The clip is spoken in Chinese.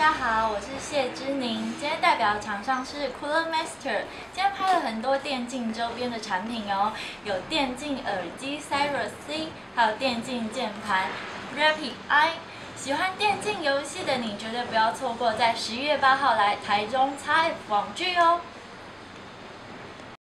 大家好，我是谢之宁，今天代表的厂商是 Cooler Master，今天拍了很多电竞周边的产品哦，有电竞耳机 Cyrus C，还有电竞键盘 Rapid I。喜欢电竞游戏的你绝对不要错过，在十一月八号来台中 X F 网剧哦。